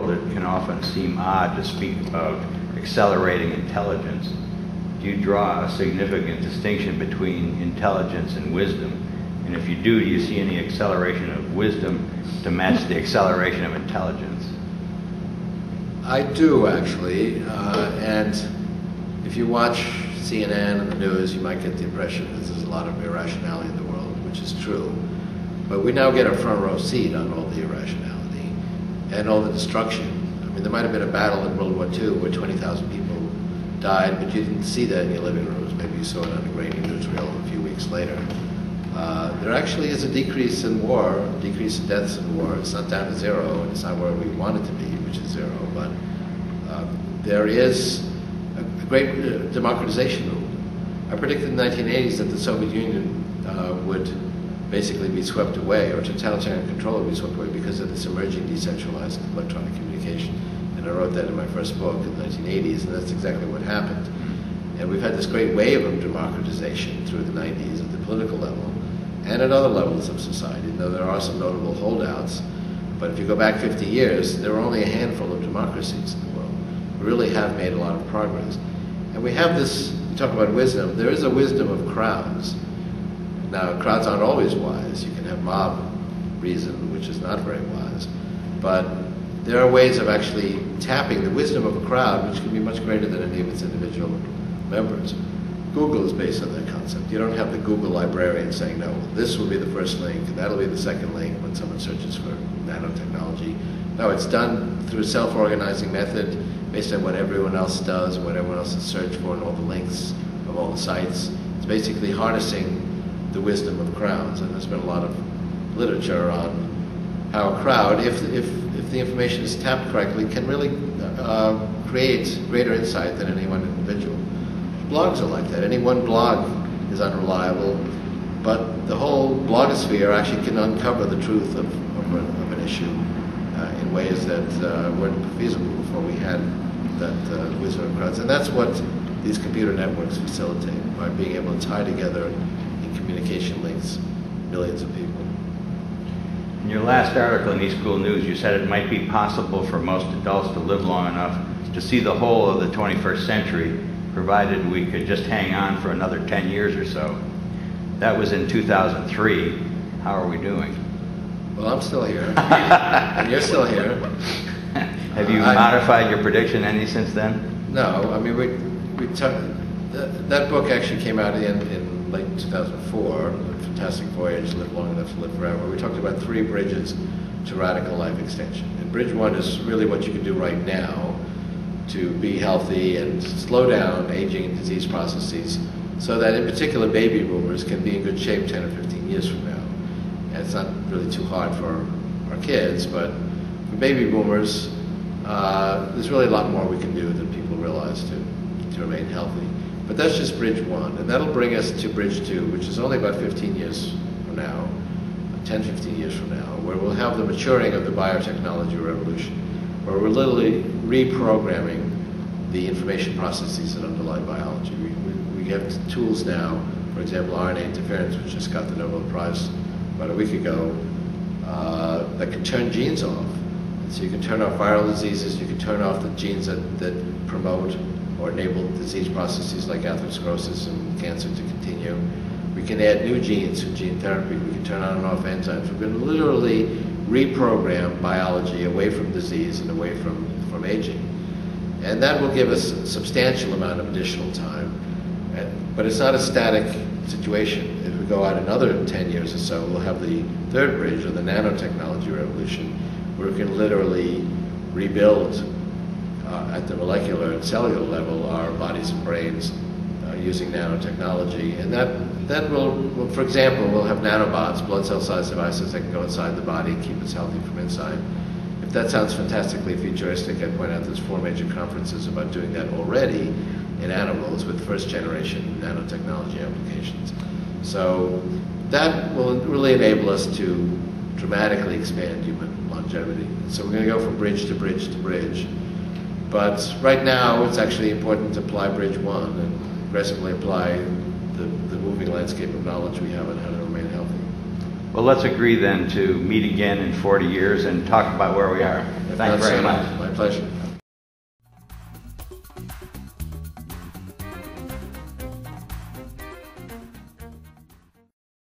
It can often seem odd to speak of accelerating intelligence. Do you draw a significant distinction between intelligence and wisdom? And if you do, do you see any acceleration of wisdom to match the acceleration of intelligence? I do, actually. Uh, and if you watch CNN and the news, you might get the impression that there's a lot of irrationality in the world, which is true. But we now get a front row seat on all the irrationality and all the destruction. I mean, there might have been a battle in World War II where 20,000 people died, but you didn't see that in your living rooms. Maybe you saw it on a grainy newsreel a few weeks later. Uh, there actually is a decrease in war, a decrease in deaths in war. It's not down to zero, and it's not where we want it to be, which is zero. But uh, there is a, a great uh, democratization movement. I predicted in the 1980s that the Soviet Union uh, would basically be swept away, or totalitarian control would be swept away because of this emerging decentralized electronic communication. And I wrote that in my first book in the 1980s, and that's exactly what happened. And we've had this great wave of democratization through the 90s at the political level and at other levels of society, though there are some notable holdouts. But if you go back 50 years, there were only a handful of democracies in the world. We really have made a lot of progress. And we have this, you talk about wisdom, there is a wisdom of crowds. Now, crowds aren't always wise. You can have mob reason, which is not very wise. But there are ways of actually tapping the wisdom of a crowd, which can be much greater than any of its individual members. Google is based on that concept. You don't have the Google librarian saying, no, this will be the first link, and that'll be the second link when someone searches for nanotechnology. No, it's done through a self-organizing method based on what everyone else does what everyone else has searched for and all the links of all the sites. It's basically harnessing the wisdom of crowds, and there's been a lot of literature on how a crowd, if, if, if the information is tapped correctly, can really uh, create greater insight than any one individual blogs are like that. Any one blog is unreliable, but the whole blogosphere actually can uncover the truth of, of, of an issue uh, in ways that uh, weren't feasible before we had that uh, wisdom of crowds. And that's what these computer networks facilitate by being able to tie together communication links millions of people. In your last article in eSchool News, you said it might be possible for most adults to live long enough to see the whole of the 21st century provided we could just hang on for another 10 years or so. That was in 2003. How are we doing? Well, I'm still here. and you're still here. Have you uh, modified your prediction any since then? No. I mean, we, we t- that, that book actually came out in, in late 2004, Fantastic Voyage, Live Long Enough to Live Forever. We talked about three bridges to radical life extension. And bridge one is really what you can do right now to be healthy and slow down aging and disease processes so that in particular baby boomers can be in good shape 10 or 15 years from now. And it's not really too hard for our kids, but for baby boomers, uh, there's really a lot more we can do than people realize to, to remain healthy. But that's just bridge one, and that'll bring us to bridge two, which is only about 15 years from now, 10, 15 years from now, where we'll have the maturing of the biotechnology revolution, where we're literally reprogramming the information processes that underlie biology. We, we, we have tools now, for example, RNA interference, which just got the Nobel Prize about a week ago, uh, that can turn genes off. So you can turn off viral diseases, you can turn off the genes that, that promote or enable disease processes like atherosclerosis and cancer to continue. We can add new genes for gene therapy. We can turn on and off enzymes. Going to literally reprogram biology away from disease and away from from aging. And that will give us a substantial amount of additional time. But it's not a static situation. If we go out another 10 years or so, we'll have the third bridge, or the nanotechnology revolution, where we can literally rebuild uh, at the molecular and cellular level our bodies and brains uh, using nanotechnology. And that, that will, for example, we'll have nanobots, blood cell sized devices that can go inside the body and keep us healthy from inside. If that sounds fantastically futuristic, I point out there's four major conferences about doing that already in animals with first generation nanotechnology applications. So that will really enable us to dramatically expand human longevity. So we're going to go from bridge to bridge to bridge. But right now, it's actually important to apply bridge one and aggressively apply the, the moving landscape of knowledge we have on how to remain healthy. Well, let's agree then to meet again in 40 years and talk about where we are. Thank you very sooner. much. My pleasure.